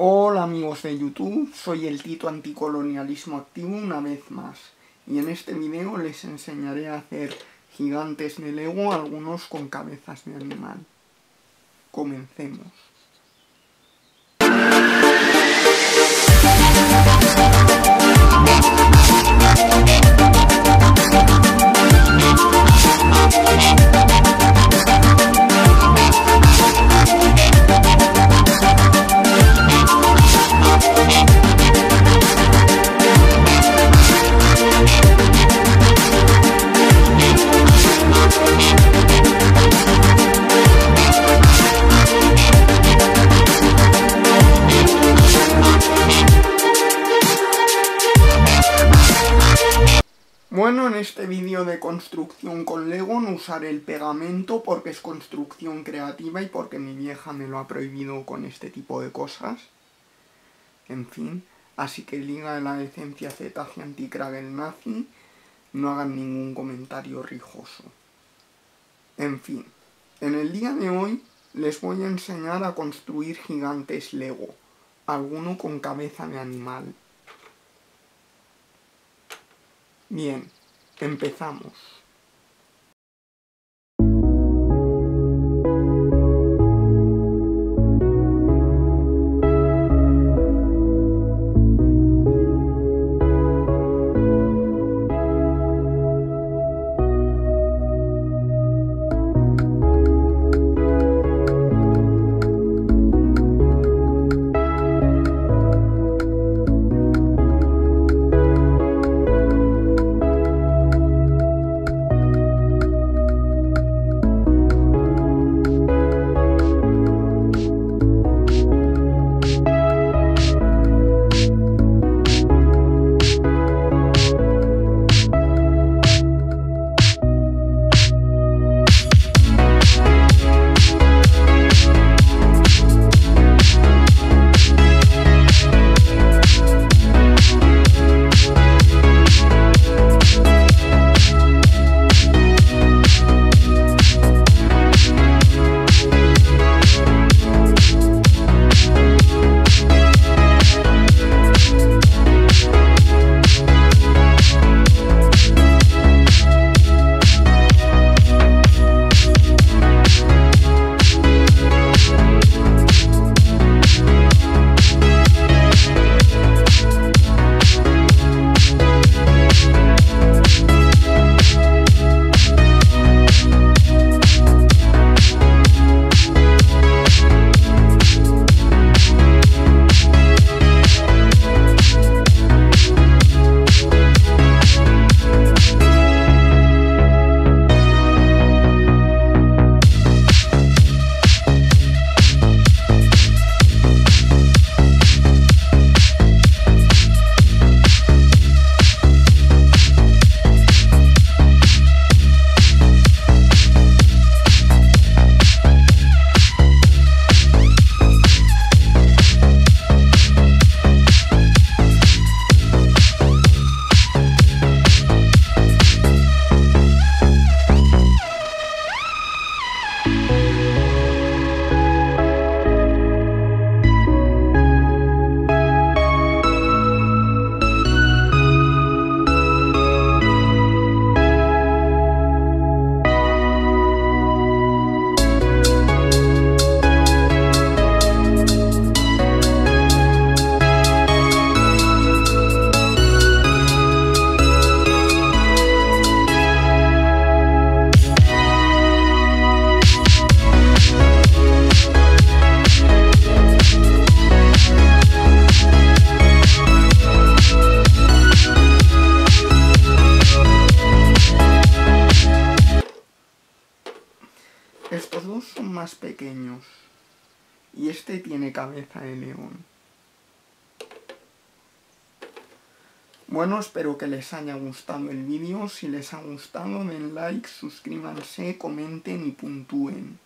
Hola amigos de YouTube, soy el Tito Anticolonialismo Activo una vez más y en este video les enseñaré a hacer gigantes de Lego, algunos con cabezas de animal. Comencemos. Bueno, en este vídeo de construcción con Lego no usaré el pegamento porque es construcción creativa y porque mi vieja me lo ha prohibido con este tipo de cosas. En fin, así que Liga de la Decencia Z y Anticrag el Nazi no hagan ningún comentario rijoso. En fin, en el día de hoy les voy a enseñar a construir gigantes Lego, alguno con cabeza de animal. Bien, empezamos. Dos son más pequeños. Y este tiene cabeza de león. Bueno, espero que les haya gustado el vídeo. Si les ha gustado, den like, suscríbanse, comenten y puntúen.